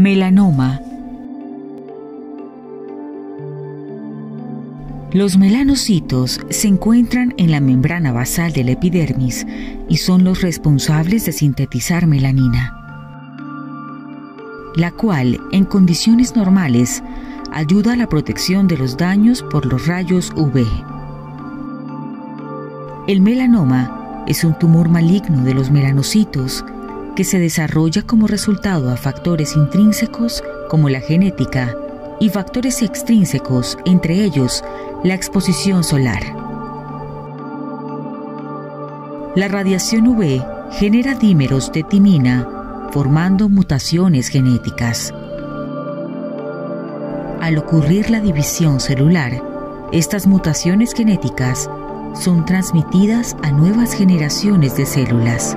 Melanoma. Los melanocitos se encuentran en la membrana basal de la epidermis y son los responsables de sintetizar melanina, la cual, en condiciones normales, ayuda a la protección de los daños por los rayos UV. El melanoma es un tumor maligno de los melanocitos que se desarrolla como resultado a factores intrínsecos como la genética y factores extrínsecos, entre ellos la exposición solar. La radiación UV genera dímeros de timina formando mutaciones genéticas. Al ocurrir la división celular, estas mutaciones genéticas son transmitidas a nuevas generaciones de células.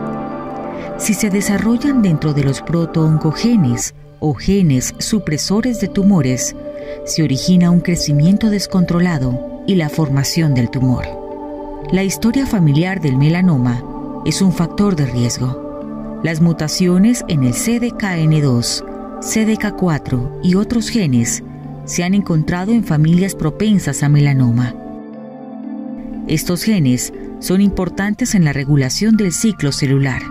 Si se desarrollan dentro de los protooncogenes o genes supresores de tumores, se origina un crecimiento descontrolado y la formación del tumor. La historia familiar del melanoma es un factor de riesgo. Las mutaciones en el CDKN2, CDK4 y otros genes se han encontrado en familias propensas a melanoma. Estos genes son importantes en la regulación del ciclo celular.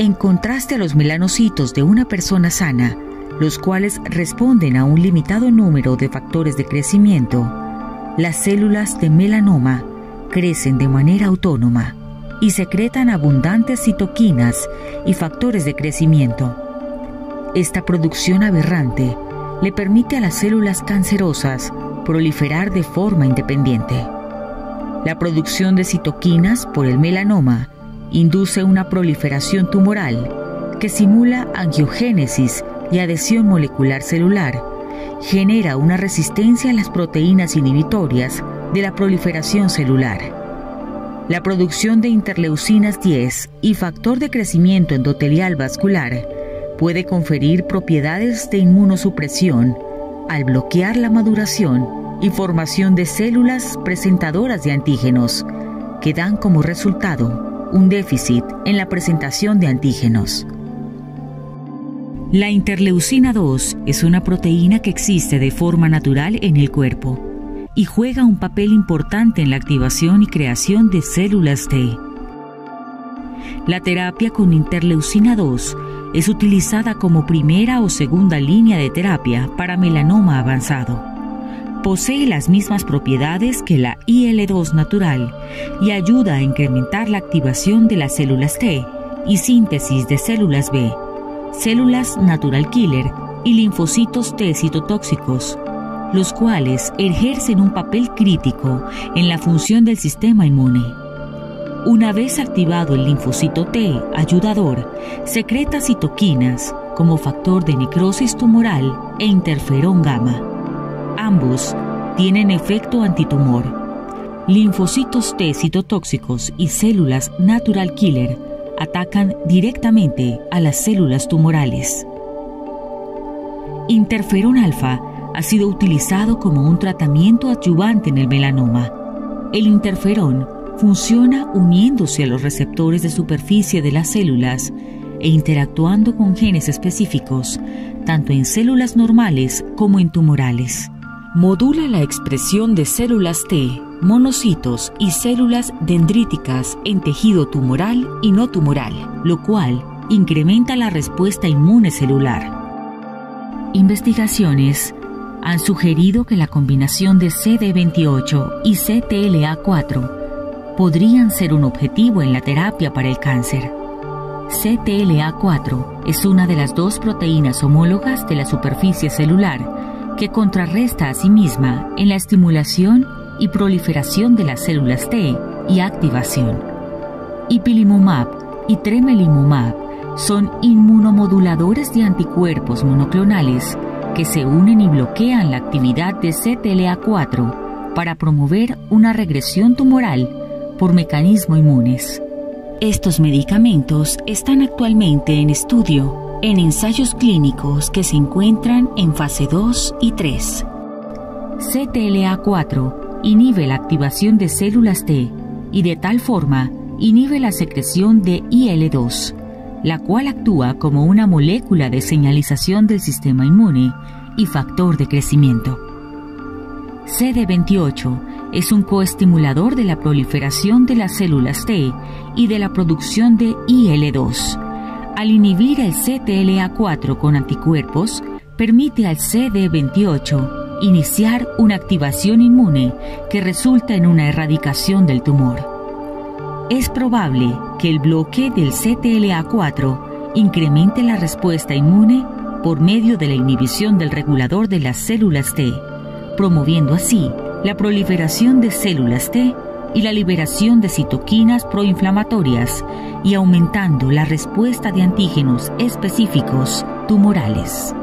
En contraste a los melanocitos de una persona sana, los cuales responden a un limitado número de factores de crecimiento, las células de melanoma crecen de manera autónoma y secretan abundantes citoquinas y factores de crecimiento. Esta producción aberrante le permite a las células cancerosas proliferar de forma independiente. La producción de citoquinas por el melanoma induce una proliferación tumoral que simula angiogénesis y adhesión molecular celular, genera una resistencia a las proteínas inhibitorias de la proliferación celular. La producción de interleucinas 10 y factor de crecimiento endotelial vascular puede conferir propiedades de inmunosupresión al bloquear la maduración y formación de células presentadoras de antígenos, que dan como resultado un déficit en la presentación de antígenos. La interleucina 2 es una proteína que existe de forma natural en el cuerpo y juega un papel importante en la activación y creación de células T. La terapia con interleucina 2 es utilizada como primera o segunda línea de terapia para melanoma avanzado. Posee las mismas propiedades que la IL-2 natural y ayuda a incrementar la activación de las células T y síntesis de células B, células natural killer y linfocitos T citotóxicos, los cuales ejercen un papel crítico en la función del sistema inmune. Una vez activado el linfocito T ayudador, secreta citoquinas como factor de necrosis tumoral e interferón gamma. Ambos tienen efecto antitumor. Linfocitos T citotóxicos y células natural killer atacan directamente a las células tumorales. Interferón alfa ha sido utilizado como un tratamiento adyuvante en el melanoma. El interferón funciona uniéndose a los receptores de superficie de las células e interactuando con genes específicos, tanto en células normales como en tumorales. Modula la expresión de células T, monocitos y células dendríticas en tejido tumoral y no tumoral, lo cual incrementa la respuesta inmune celular. Investigaciones han sugerido que la combinación de CD28 y CTLA4 podrían ser un objetivo en la terapia para el cáncer. CTLA4 es una de las dos proteínas homólogas de la superficie celular que contrarresta a sí misma en la estimulación y proliferación de las células T y activación. Ipilimumab y tremelimumab son inmunomoduladores de anticuerpos monoclonales que se unen y bloquean la actividad de CTLA4 para promover una regresión tumoral por mecanismo inmunes. Estos medicamentos están actualmente en estudio en ensayos clínicos que se encuentran en fase 2 y 3. CTLA4 inhibe la activación de células T y de tal forma inhibe la secreción de IL-2, la cual actúa como una molécula de señalización del sistema inmune y factor de crecimiento. CD28 es un coestimulador de la proliferación de las células T y de la producción de IL2. Al inhibir el CTLA4 con anticuerpos, permite al CD28 iniciar una activación inmune que resulta en una erradicación del tumor. Es probable que el bloque del CTLA4 incremente la respuesta inmune por medio de la inhibición del regulador de las células T, promoviendo así la proliferación de células T y la liberación de citoquinas proinflamatorias y aumentando la respuesta de antígenos específicos tumorales.